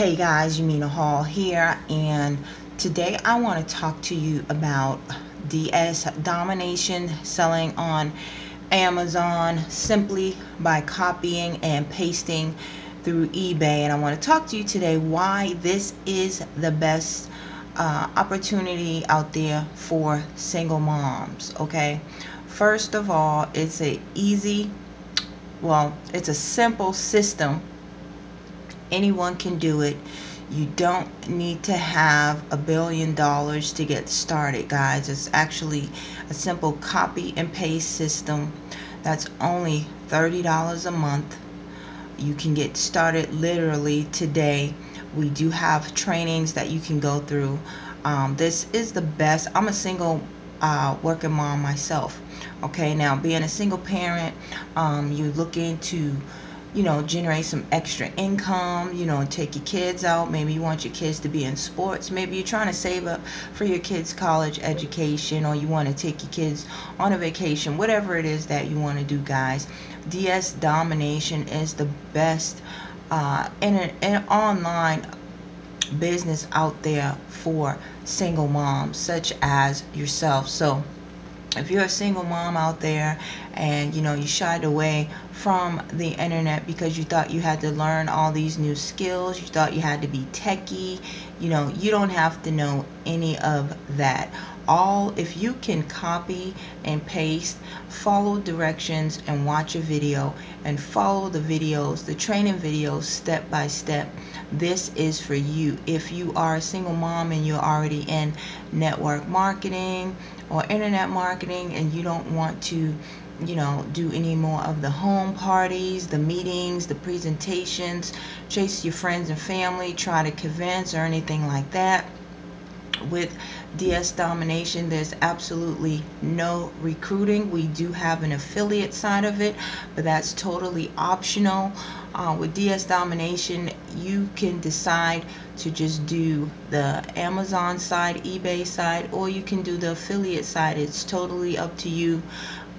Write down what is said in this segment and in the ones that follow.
Hey guys, Yamina Hall here, and today I want to talk to you about DS domination selling on Amazon simply by copying and pasting through eBay. And I want to talk to you today why this is the best uh, opportunity out there for single moms. Okay, first of all, it's a easy, well, it's a simple system anyone can do it. You don't need to have a billion dollars to get started, guys. It's actually a simple copy and paste system that's only $30 a month. You can get started literally today. We do have trainings that you can go through. Um, this is the best. I'm a single uh, working mom myself. Okay, now being a single parent, um, you look into you know, generate some extra income, you know, take your kids out. Maybe you want your kids to be in sports. Maybe you're trying to save up for your kids' college education or you want to take your kids on a vacation. Whatever it is that you want to do, guys. DS Domination is the best uh, in an, in online business out there for single moms such as yourself. So, if you're a single mom out there and you know you shied away from the internet because you thought you had to learn all these new skills you thought you had to be techie you know you don't have to know any of that. All if you can copy and paste follow directions and watch a video and follow the videos the training videos step by step this is for you. If you are a single mom and you're already in network marketing or internet marketing and you don't want to you know do any more of the home parties the meetings the presentations chase your friends and family try to convince or anything like that with DS Domination, there's absolutely no recruiting. We do have an affiliate side of it, but that's totally optional. Uh, with DS Domination, you can decide to just do the Amazon side, eBay side, or you can do the affiliate side. It's totally up to you.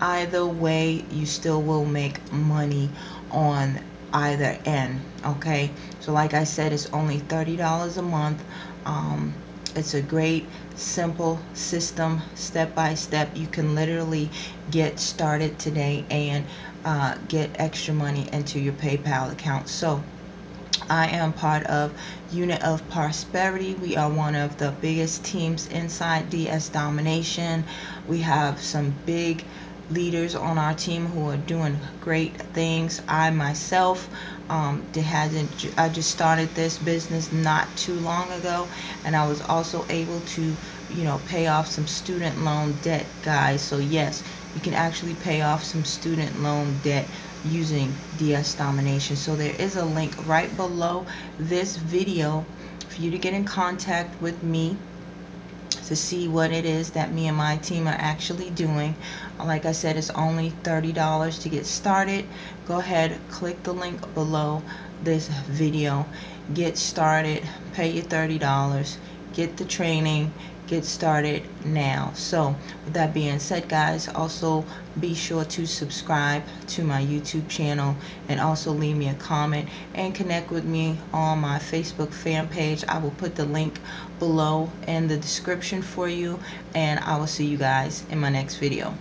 Either way, you still will make money on either end. Okay, so like I said, it's only $30 a month. Um, it's a great, simple system, step by step. You can literally get started today and uh, get extra money into your PayPal account. So, I am part of Unit of Prosperity. We are one of the biggest teams inside DS Domination. We have some big leaders on our team who are doing great things. I myself um, hasn't I just started this business not too long ago, and I was also able to, you know, pay off some student loan debt, guys. So yes, you can actually pay off some student loan debt using DS Domination. So there is a link right below this video for you to get in contact with me to see what it is that me and my team are actually doing. Like I said, it's only $30 to get started. Go ahead, click the link below this video. Get started, pay your $30, get the training, get started now. So with that being said, guys, also be sure to subscribe to my YouTube channel and also leave me a comment and connect with me on my Facebook fan page. I will put the link below in the description for you and I will see you guys in my next video.